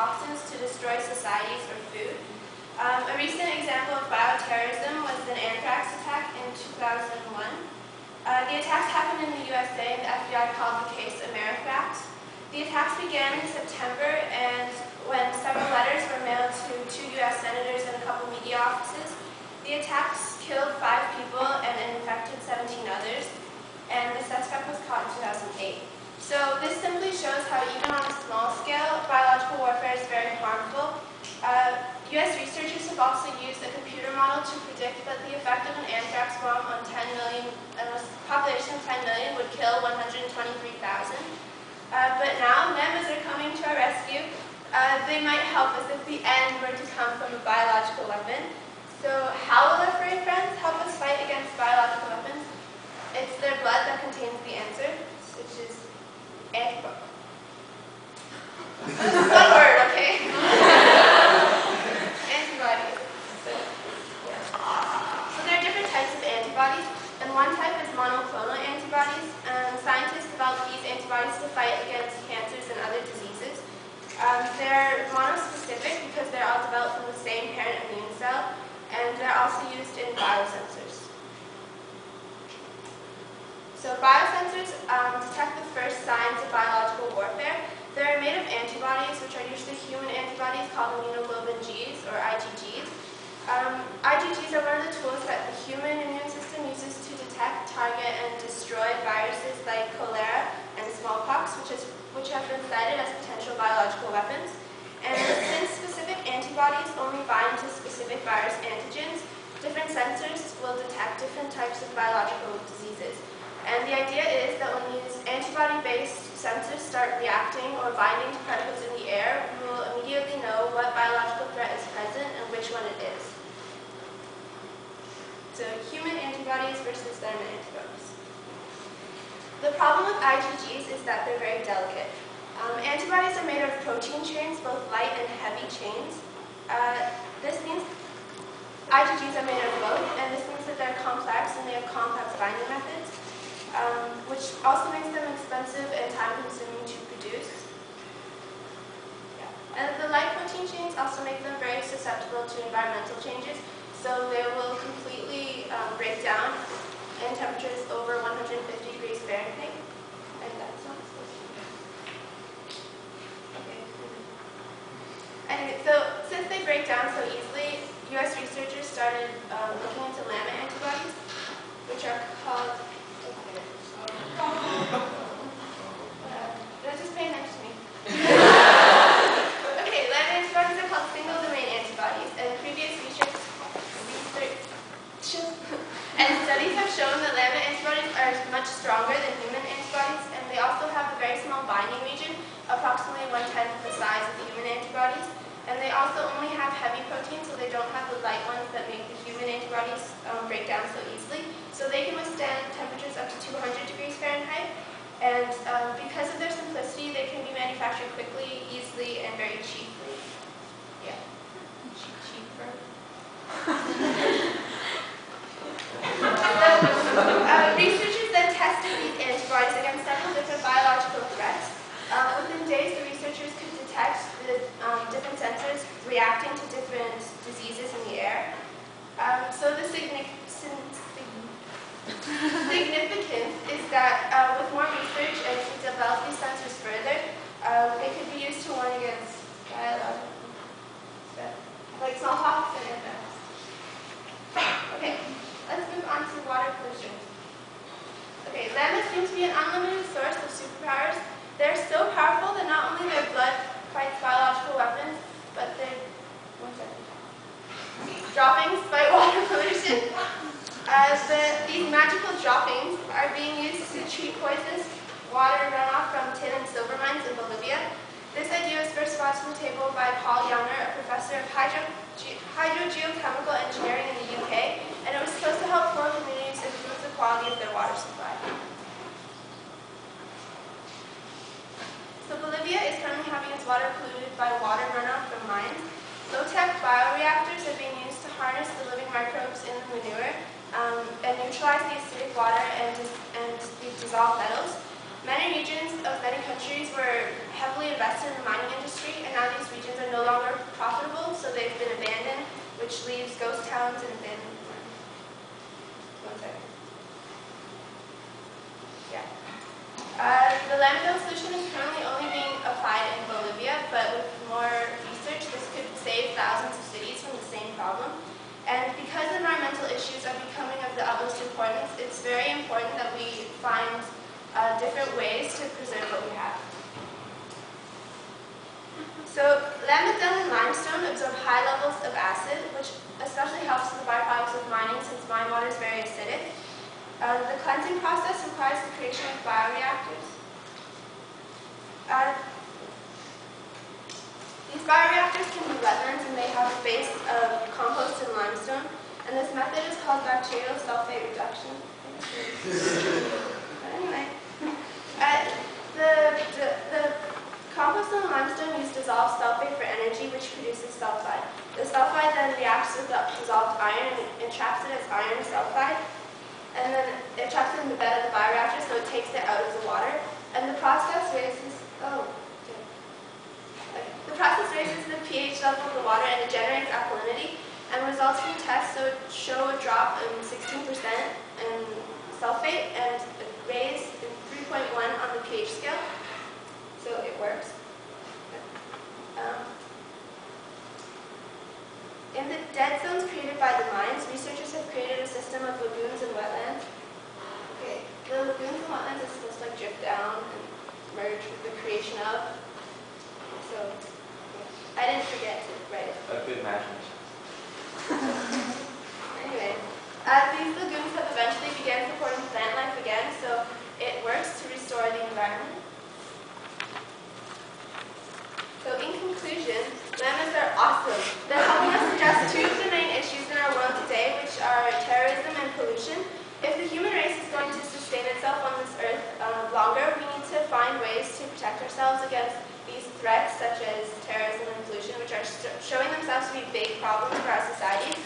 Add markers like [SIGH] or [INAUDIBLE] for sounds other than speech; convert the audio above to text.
toxins to destroy societies or food. Um, a recent example of bioterrorism was an anthrax attack in 2001. Uh, the attacks happened in the USA and the FBI called the case Amerithrax. The attacks began in September and U.S. researchers have also used a computer model to predict that the effect of an anthrax bomb on 10 million, a population of 10 million would kill 123,000. Uh, but now llamas are coming to our rescue. Uh, they might help us if the end were to come from a biological weapon. So how will our furry friends help us fight against biological weapons? It's their blood that contains the answer, which is antibodies. [LAUGHS] One word, okay? antibodies. So, so there are different types of antibodies, and one type is monoclonal antibodies. Um, scientists develop these antibodies to fight against cancers and other diseases. Um, they're monospecific because they're all developed from the same parent immune cell, and they're also used in biosensors. So biosensors um, detect the first signs of biological warfare. They're made of antibodies, which are usually human antibodies called immunoglobulin Gs, or IgGs. Um, IgGs are one of the tools that the human immune system uses to detect, target, and destroy viruses like cholera and smallpox, which is which have been cited as potential biological weapons. And since specific antibodies only bind to specific virus antigens, different sensors will detect different types of biological diseases. And the idea is that when these antibody-based sensors start reacting or binding to particles in the air, we will immediately know what biological threat is present and which one it is. So human antibodies versus them antibodies. The problem with IgGs is that they're very delicate. Um, antibodies are made of protein chains, both light and heavy chains. Uh, this means IgGs are made of both, and this means that they're complex and they have complex binding methods, um, which also makes them expensive and time-consuming to produce. Yeah. And the light protein chains also make them very susceptible to environmental changes, so they will completely um, break down in temperatures over 150 degrees Fahrenheit. And that's not supposed to be. Okay. Anyway, so since they break down so easily, U.S. researchers started um, looking into llama antibodies, which are called. Okay. Uh, just pay attention to me. okay, llama antibodies are called single domain antibodies, and previous research, research and studies have shown that llama antibodies are much stronger than human antibodies, and they also have a very small binding region, approximately one-tenth the size of the human antibodies. And they also only have heavy proteins, so they don't have the light ones that make the human antibodies um, break down so easily. So they can withstand temperatures up to 200 degrees Fahrenheit. And um, because of their simplicity, they can be manufactured quickly, easily, and very cheaply. Yeah. Cheap, cheaper. uh, researchers then tested these antibodies against several different biological threats. Uh, within days, the researchers could detect the um, different sensors reacting to different diseases in the air. Um, so the significance is that uh, with more research and to develop these sensors further, um, they could be used to warn against biological, like smallpox and anthrax. Okay, let's move on to water pollution. Okay, llamas seem to be an unlimited source of superpowers. They're so powerful that not only their blood fights biological weapons, but their droppings fight water pollution. [LAUGHS] Uh, the, these magical droppings are being used to treat poisonous water runoff from tin and silver mines in Bolivia. This idea was first brought to the table by Paul Younger, a professor of hydro, hydrogeochemical engineering in the UK, and it was supposed to help poor communities improve the quality of their water supply. So Bolivia is currently having its water polluted by water runoff from mines. Low-tech bioreactors are being used to harness the living microbes in the manure um, and neutralize the acidic water and, and the dissolved metals. Many regions of many countries were heavily invested in the mining industry, and now these regions are no longer profitable, so they've been abandoned, which leaves ghost towns and abandoned. One second. Yeah. llama dung solution is currently only being applied in Bolivia, but with more research, this could save thousands of cities from the same problem. And because environmental issues are becoming of the utmost importance, it's very important that we find uh, different ways to preserve what we have. So llama dung and limestone absorb high levels of acid, which especially helps the byproducts of mining since mine water is very acidic. Uh, the cleansing process requires the creation of bioreactors. Uh, bioreactors can be wetlands and they have a base of compost and limestone, and this method is called bacterial sulfate reduction. but anyway, [LAUGHS] uh, the, the, the compost and limestone use dissolved sulfate for energy, which produces sulfide. The sulfide then reacts with the dissolved iron and traps it as iron sulfide, and then it traps it in the bed of the bioreactor, so it takes it out of the water, and the process raises, oh, process raises the pH level of the water and it generates alkalinity, and results from tests show a drop in 16% in sulfate and a raise in 3.1 on the pH scale so it works. Um, in the dead zones created by the mines, researchers have created a system of lagoons and wetlands. Okay, the lagoons and wetlands are supposed to like drip down and merge with the creation of. So I didn't forget to write it. A good imagination. [LAUGHS] Anyway, uh, these lagoons have eventually began supporting plant life again, so it works to restore the environment. So in conclusion, lemons are awesome. They're helping us address two of the main issues in our world today, which are terrorism and pollution. If the human race is going to sustain itself on this earth uh, longer, we need to find ways to protect ourselves against these threats, such as terrorism and pollution, which are showing themselves to be big problems for our society,